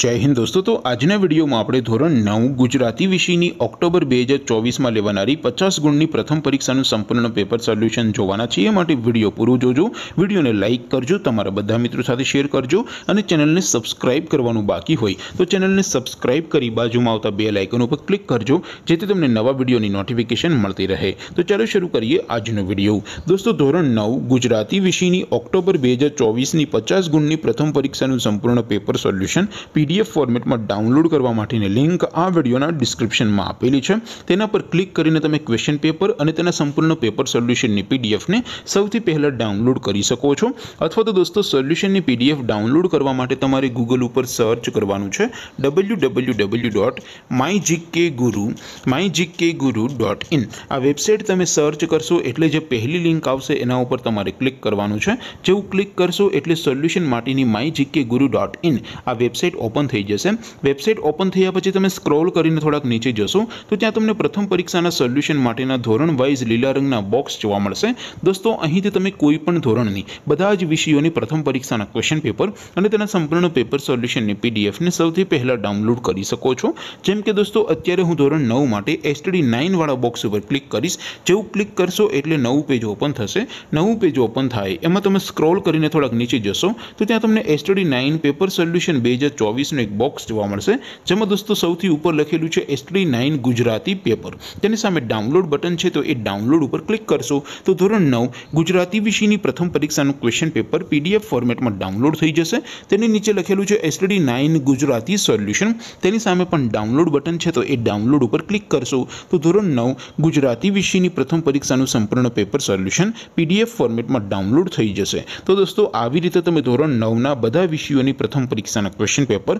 જય હિન્દ દોસ્તો, તો આજના વિડીયોમાં આપણે ધોરણ નવ ગુજરાતી વિષયની ઓક્ટોબર બે હજાર ચોવીસમાં લેવાનારી પચાસ ગુણની પ્રથમ પરીક્ષાનું સંપૂર્ણ પેપર સોલ્યુશન જોવાના છીએ. એ માટે વીડિયો પૂરું જોજો. વિડીયોને લાઇક કરજો, તમારા બધા મિત્રો સાથે શેર કરજો અને ચેનલને સબસ્ક્રાઇબ કરવાનું બાકી હોય તો ચેનલને સબસ્ક્રાઇબ કરી બાજુમાં આવતા બે લાઇકન ઉપર ક્લિક કરજો, જેથી તમને નવા વિડીયોની નોટિફિકેશન મળતી રહે. તો ચાલો શરૂ કરીએ આજનો વીડિયો. દોસ્તો, ધોરણ નવ ગુજરાતી વિષયની ઓક્ટોબર બે હજાર ચોવીસની પચાસ ગુણની પ્રથમ પરીક્ષાનું સંપૂર્ણ પેપર સોલ્યુશન પીડીએફ ફોર્મેટમાં ડાઉનલોડ કરવા માટેની લિંક આ વિડીયોના ડિસ્ક્રિપ્શનમાં આપેલી છે. તેના પર ક્લિક કરીને તમે ક્વેશ્ચન પેપર અને તેના સંપૂર્ણ પેપર સોલ્યુશનની પીડીએફને સૌથી પહેલાં ડાઉનલોડ કરી શકો છો. અથવા તો દોસ્તો સોલ્યુશનની પીડીએફ ડાઉનલોડ કરવા માટે તમારે ગૂગલ ઉપર સર્ચ કરવાનું છે. W W W dot my GK Guru my GK Guru dot in આ વેબસાઇટ તમે સર્ચ કરશો એટલે જે પહેલી લિંક આવશે એના ઉપર તમારે ક્લિક કરવાનું છે. જેવું ક્લિક કરશો એટલે સોલ્યુશન માટેની my GK Guru dot in આ વેબસાઇટ ઓપન થઈ જશે. વેબસાઇટ ઓપન થયા પછી તમે સ્ક્રોલ કરીને થોડાક નીચે જશો, તો ત્યાં તમને પ્રથમ પરીક્ષાના સોલ્યુશન માટેના ધોરણ વાઇઝ લીલા રંગના બોક્સ જોવા મળશે. દોસ્તો, અહીંથી તમે કોઈ પણ ધોરણની, બધા જ વિષયોની પ્રથમ પરીક્ષાના ક્વેશ્ચન પેપર અને તેના સંપૂર્ણ પેપર સોલ્યુશનની પીડીએફને સૌથી પહેલાં ડાઉનલોડ કરી શકો છો. જેમ કે દોસ્તો, અત્યારે હું ધોરણ નવ માટે એસટીડી નાઇનવાળા બોક્સ ઉપર ક્લિક કરીશ. જેવું ક્લિક કરશો એટલે નવું પેજ ઓપન થશે. નવું પેજ ઓપન થાય, એમાં તમે સ્ક્રોલ કરીને થોડાક નીચે જશો, તો ત્યાં તમને એસટીડી નાઇન પેપર સોલ્યુશન બે હજાર ચોવીસનું એક બોક્સ જોવા મળશે, જેમાં દોસ્તો સૌથી ઉપર લખેલું છે એસટી નાઇન ગુજરાતી પેપર તેની સામે ડાઉનલોડ બટન છે, તો એ ડાઉનલોડ ઉપર ક્લિક કરશો. તો ધોરણ નવ, ગુજરાતી વિષયની પ્રથમ પરીક્ષાનું ક્વેશ્ચન પેપર પીડીએફ ફોર્મેટમાં ડાઉનલોડ થઈ જશે. તેની નીચે લખેલું છે એસટી નાઇન ગુજરાતી સોલ્યુશન તેની સામે પણ ડાઉનલોડ બટન છે, તો એ ડાઉનલોડ ઉપર ક્લિક કરશો. તો ધોરણ નવ, ગુજરાતી વિષયની પ્રથમ પરીક્ષાનું સંપૂર્ણ પેપર સોલ્યુશન પીડીએફ ફોર્મેટમાં ડાઉનલોડ થઈ જશે. તો દોસ્તો, આવી રીતે તમે ધોરણ નવના બધા વિષયોની પ્રથમ પરીક્ષાના ક્વેશ્ચન પેપર